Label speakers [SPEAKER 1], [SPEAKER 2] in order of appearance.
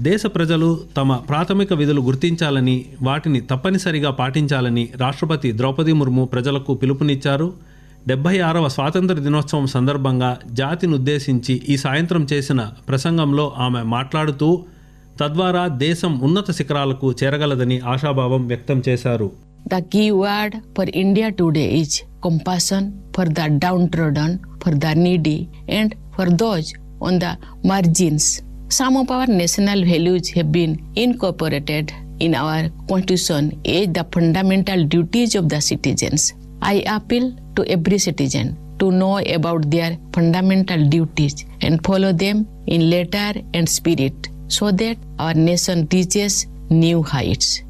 [SPEAKER 1] దేశ ప్రజలు తమ ప్రాథమిక విధులు గుర్తించాలని వాటిని తప్పనిసరిగా పాటించాలని రాష్ట్రపతి ద్రౌపది ముర్ము ప్రజలకు పిలుపునిచ్చారు. డెబ్బై ఆరవ స్వాతంత్ర దినోత్సవం సందర్భంగా జాతిని ఉద్దేశించి ఈ సాయంత్రం చేసిన ప్రసంగంలో ఆమె మాట్లాడుతూ తద్వారా దేశం ఉన్నత శిఖరాలకు చేరగలదని ఆశాభావం వ్యక్తం చేశారు.
[SPEAKER 2] The keyword for India today is compassion for the downtrodden for the needy and for those on the margins Some of our national values have been incorporated in our constitution as the fundamental duties of the citizens. I appeal to every citizen to know about their fundamental duties and follow them in letter and spirit so that our nation reaches new heights.